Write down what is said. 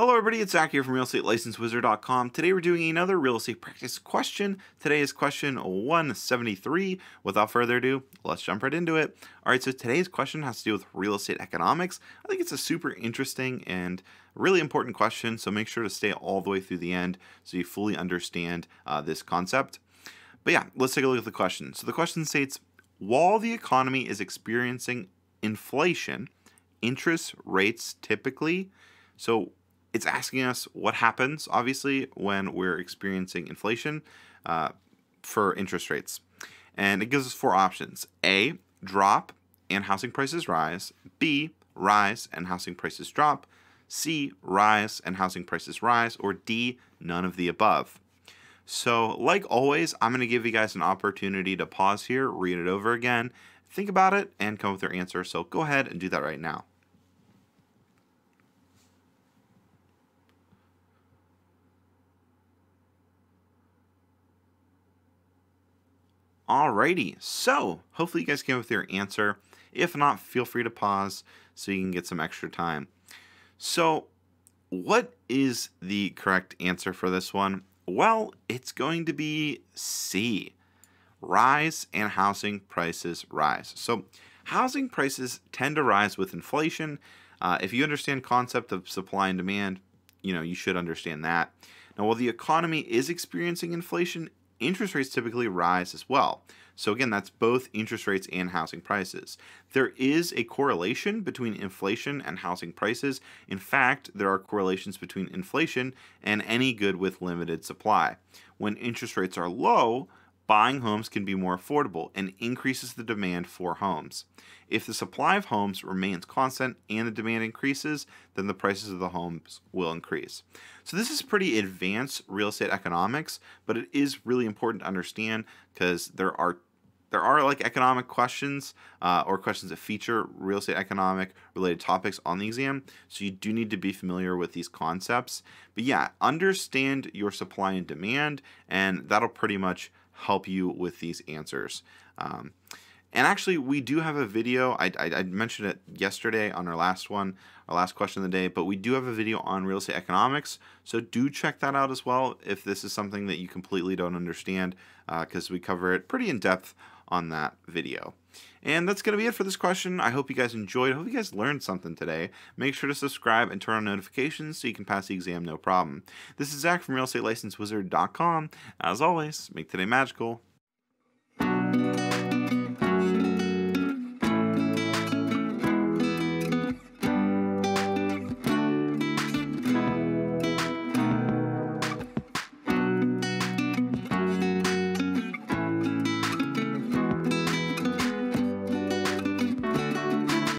Hello everybody, it's Zach here from RealEstateLicenseWizard.com. Today we're doing another real estate practice question. Today is question 173. Without further ado, let's jump right into it. Alright, so today's question has to do with real estate economics. I think it's a super interesting and really important question, so make sure to stay all the way through the end so you fully understand uh, this concept. But yeah, let's take a look at the question. So the question states, while the economy is experiencing inflation, interest rates typically, so it's asking us what happens, obviously, when we're experiencing inflation uh, for interest rates. And it gives us four options A, drop and housing prices rise, B, rise and housing prices drop, C, rise and housing prices rise, or D, none of the above. So, like always, I'm going to give you guys an opportunity to pause here, read it over again, think about it, and come with your answer. So, go ahead and do that right now. Alrighty, so hopefully you guys came up with your answer. If not, feel free to pause so you can get some extra time. So, what is the correct answer for this one? Well, it's going to be C. Rise and housing prices rise. So, housing prices tend to rise with inflation. Uh, if you understand concept of supply and demand, you know, you should understand that. Now, while the economy is experiencing inflation, interest rates typically rise as well. So again, that's both interest rates and housing prices. There is a correlation between inflation and housing prices. In fact, there are correlations between inflation and any good with limited supply. When interest rates are low, buying homes can be more affordable and increases the demand for homes. If the supply of homes remains constant and the demand increases, then the prices of the homes will increase. So this is pretty advanced real estate economics, but it is really important to understand because there are there are like economic questions uh, or questions that feature real estate economic related topics on the exam. So you do need to be familiar with these concepts. But yeah, understand your supply and demand, and that'll pretty much help you with these answers. Um, and actually, we do have a video. I, I, I, mentioned it yesterday on our last one, our last question of the day, but we do have a video on real estate economics. So do check that out as well if this is something that you completely don't understand, because uh, we cover it pretty in depth on that video. And that's going to be it for this question. I hope you guys enjoyed. I hope you guys learned something today. Make sure to subscribe and turn on notifications so you can pass the exam no problem. This is Zach from RealEstateLicenseWizard.com. As always, make today magical.